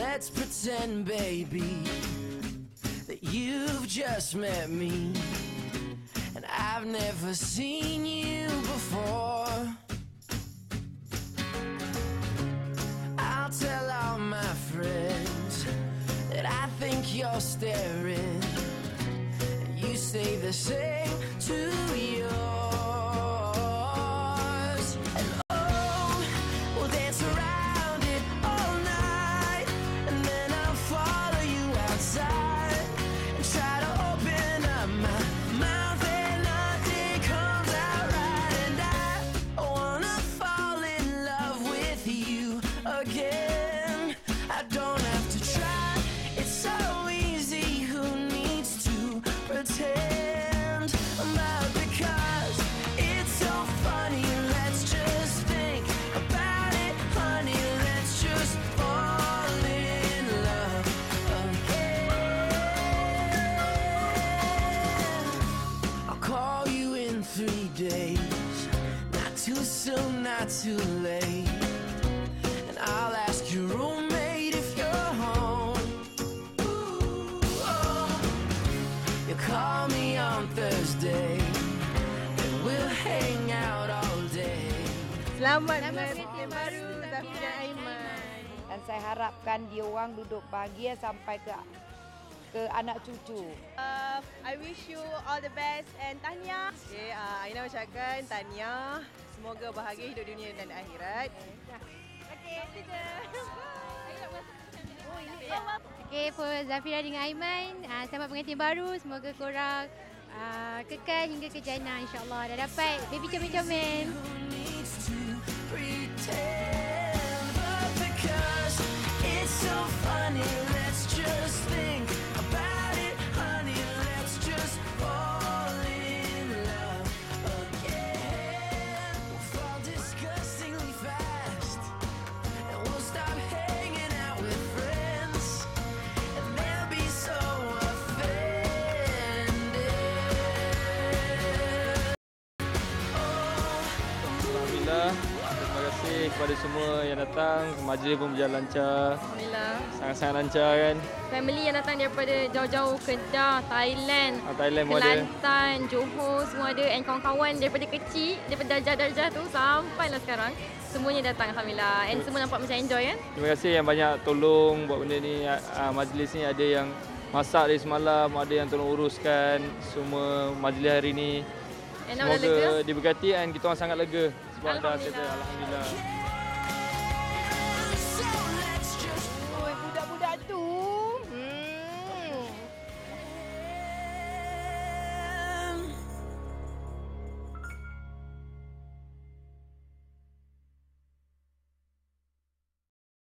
let's pretend, baby, that you've just met me. And I've never seen you before. I'll tell all my friends that I think you're staring. And you say the same to days. Not too soon, not too late. And I'll ask your roommate if you're home. Ooh, oh. You call me on Thursday. And we'll hang out all day. Selamat baru dan Aiman. dan saya harapkan dia orang duduk bahagia sampai ke ke anak cucu. Uh, wish you all the best and tahniah. Okay, uh, Aina ucapkan tahniah. Semoga bahagia hidup dunia dan akhirat. Okay, itu je. Okay, for Zafira dengan Aiman, uh, selamat pengantin baru. Semoga korang uh, kekal hingga ke jannah insyaAllah. Dah dapat baby comel-comel. Pretend? But because it's so funny, kasih kepada semua yang datang. Majlis pun berjalan lancar. Alhamdulillah. Sangat-sangat lancar kan. Family yang datang daripada jauh-jauh Kedah, Thailand, Ah, Thailand ada. Kelantan, Johor semua ada and kawan-kawan daripada kecil, daripada darjah-darjah tu sampailah sekarang. Semuanya datang Alhamdulillah and semua nampak macam enjoy kan. Terima kasih yang banyak tolong buat benda ni. Ah, Majlis ni ada yang masak dari semalam, ada yang tolong uruskan semua majlis hari ni. Semoga diberkati dan kita orang sangat lega sebab dah Alhamdulillah. settle. Alhamdulillah.